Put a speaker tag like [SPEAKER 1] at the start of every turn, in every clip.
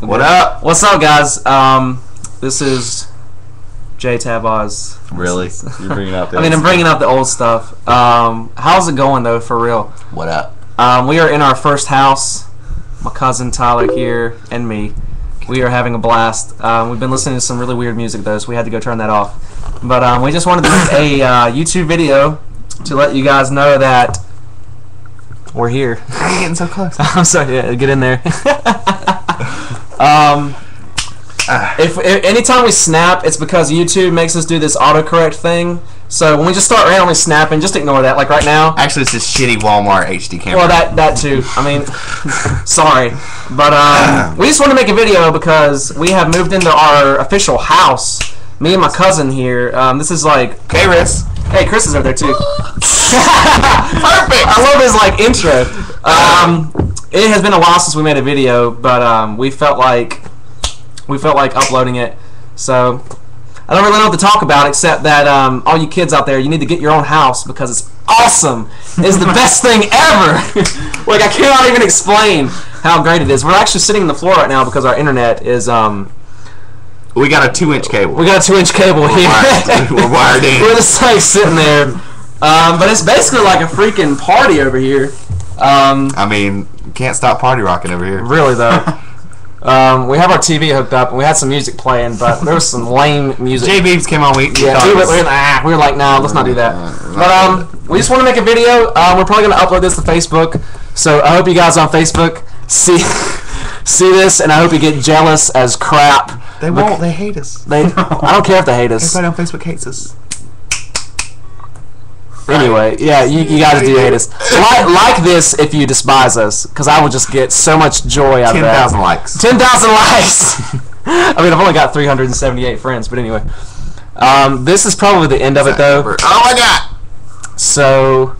[SPEAKER 1] What up?
[SPEAKER 2] What's up, guys? Um, this is J Taboz.
[SPEAKER 1] Really? You're bringing out the
[SPEAKER 2] I mean, I'm bringing up the old stuff. Um, how's it going though, for real?
[SPEAKER 1] What up?
[SPEAKER 2] Um, we are in our first house. My cousin Tyler here and me. We are having a blast. Um, we've been listening to some really weird music though, so we had to go turn that off. But um, we just wanted to make a uh, YouTube video to let you guys know that we're here.
[SPEAKER 1] How are you getting so close?
[SPEAKER 2] I'm sorry. Yeah, get in there. um, if, if anytime we snap, it's because YouTube makes us do this autocorrect thing. So when we just start randomly snapping, just ignore that. Like right now.
[SPEAKER 1] Actually, it's this shitty Walmart HD camera.
[SPEAKER 2] Well, that that too. I mean, sorry, but um, we just want to make a video because we have moved into our official house. Me and my cousin here. Um, this is like
[SPEAKER 1] Hey, Chris.
[SPEAKER 2] Hey, Chris is over there too.
[SPEAKER 1] Perfect.
[SPEAKER 2] I love his like intro. Um, it has been a while since we made a video, but um, we felt like we felt like uploading it. So I don't really know what to talk about except that um, all you kids out there, you need to get your own house because it's awesome. It's the best thing ever. like I cannot even explain how great it is. We're actually sitting on the floor right now because our internet is um,
[SPEAKER 1] We got a two-inch cable.
[SPEAKER 2] we got a two inch cable here.
[SPEAKER 1] wired- we're wired in.
[SPEAKER 2] We're just like sitting there. Um, but it's basically like a freaking party over here. Um,
[SPEAKER 1] I mean, can't stop party rocking over here.
[SPEAKER 2] really though. Um, we have our TV hooked up and we had some music playing, but there was some lame music.
[SPEAKER 1] J Beebs came on. We
[SPEAKER 2] yeah, we were, we, were, we were like, nah, let's not do that. But um, we just want to make a video. Uh, we're probably gonna upload this to Facebook, so I hope you guys on Facebook see see this, and I hope you get jealous as crap.
[SPEAKER 1] They won't. They hate us.
[SPEAKER 2] They, I don't care if they hate us.
[SPEAKER 1] Everybody on Facebook hates us.
[SPEAKER 2] Anyway, yeah, you, you guys do hate us. Like, like this if you despise us, because I will just get so much joy out
[SPEAKER 1] Ten
[SPEAKER 2] of that.
[SPEAKER 1] thousand likes.
[SPEAKER 2] 10,000 likes! I mean, I've only got 378 friends, but anyway. Um, this is probably the end of it, though.
[SPEAKER 1] Oh my god!
[SPEAKER 2] So,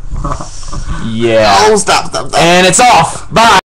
[SPEAKER 2] yeah.
[SPEAKER 1] Oh, stop, stop, stop.
[SPEAKER 2] And it's off. Bye!